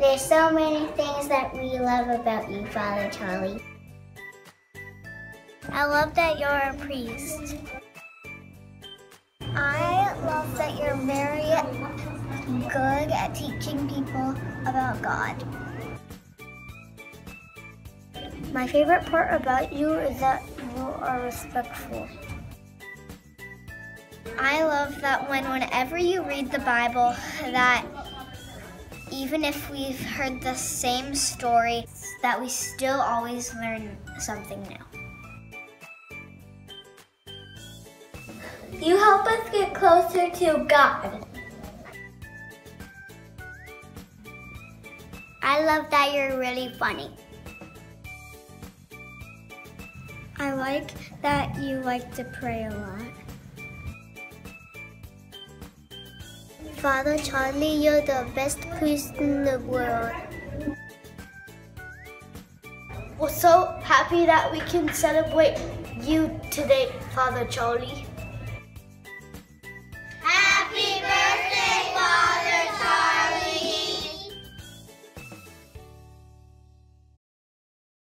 There's so many things that we love about you, Father Charlie. I love that you're a priest. I love that you're very good at teaching people about God. My favorite part about you is that you are respectful. I love that when whenever you read the Bible that even if we've heard the same story that we still always learn something new. You help us get closer to God. I love that you're really funny. I like that you like to pray a lot. Father Charlie, you're the best priest in the world. We're so happy that we can celebrate you today, Father Charlie.